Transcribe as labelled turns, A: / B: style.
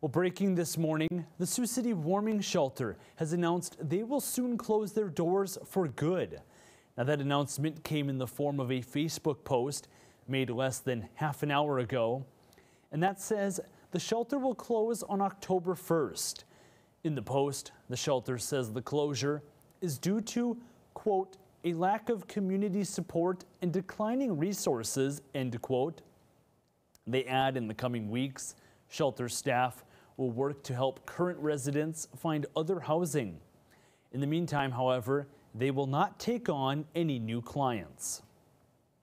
A: Well, breaking this morning, the Sioux City Warming Shelter has announced they will soon close their doors for good. Now, that announcement came in the form of a Facebook post made less than half an hour ago. And that says the shelter will close on October 1st. In the post, the shelter says the closure is due to, quote, a lack of community support and declining resources, end quote. They add in the coming weeks, shelter staff will work to help current residents find other housing. In the meantime, however, they will not take on any new clients.